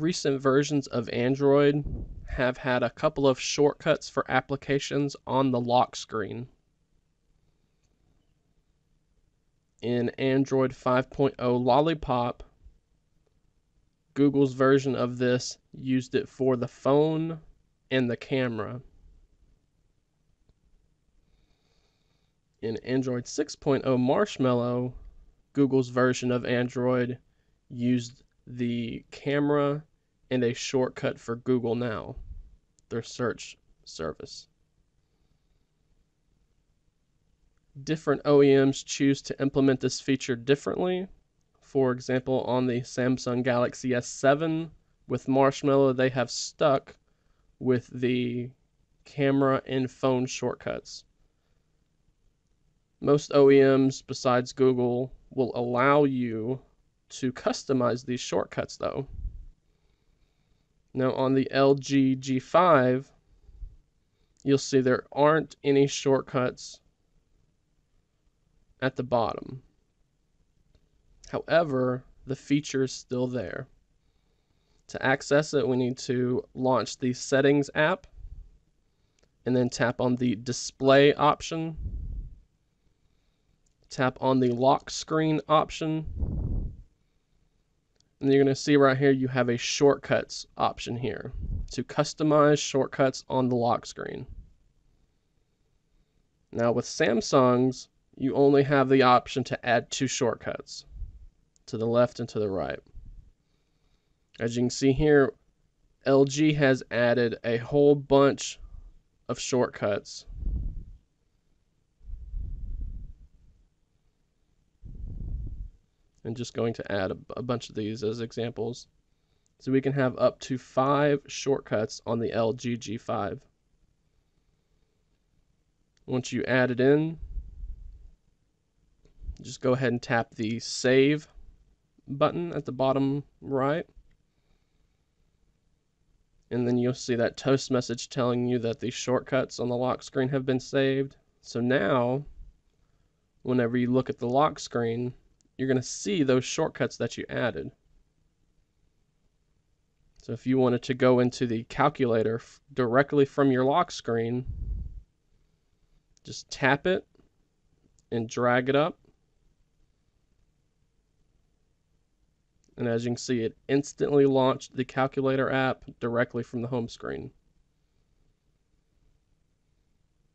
recent versions of Android have had a couple of shortcuts for applications on the lock screen. In Android 5.0 Lollipop, Google's version of this used it for the phone and the camera. In Android 6.0 Marshmallow, Google's version of Android used the camera and a shortcut for Google Now, their search service. Different OEMs choose to implement this feature differently. For example, on the Samsung Galaxy S7 with Marshmallow, they have stuck with the camera and phone shortcuts. Most OEMs, besides Google, will allow you to customize these shortcuts though. Now on the LG G5, you'll see there aren't any shortcuts at the bottom. However, the feature is still there. To access it, we need to launch the Settings app and then tap on the Display option. Tap on the Lock Screen option. And you're going to see right here you have a Shortcuts option here to customize shortcuts on the lock screen. Now with Samsung's, you only have the option to add two shortcuts to the left and to the right. As you can see here, LG has added a whole bunch of shortcuts. And just going to add a, a bunch of these as examples. So we can have up to five shortcuts on the LG G5. Once you add it in, just go ahead and tap the Save button at the bottom right and then you'll see that toast message telling you that the shortcuts on the lock screen have been saved. So now, whenever you look at the lock screen, you're going to see those shortcuts that you added. So if you wanted to go into the calculator directly from your lock screen, just tap it and drag it up and as you can see it instantly launched the calculator app directly from the home screen.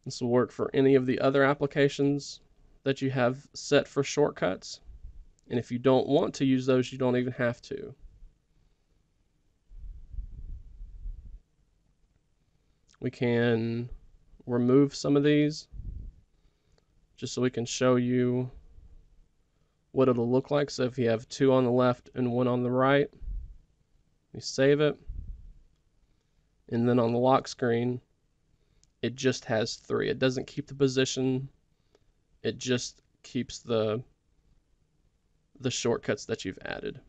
This will work for any of the other applications that you have set for shortcuts. And if you don't want to use those, you don't even have to. We can remove some of these just so we can show you what it'll look like. So if you have two on the left and one on the right, we save it. And then on the lock screen, it just has three. It doesn't keep the position. It just keeps the the shortcuts that you've added.